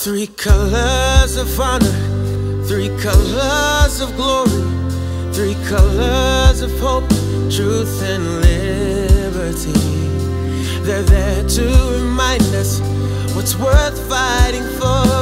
Three colors of honor, three colors of glory, three colors of hope, truth, and liberty. They're there to remind us what's worth fighting for.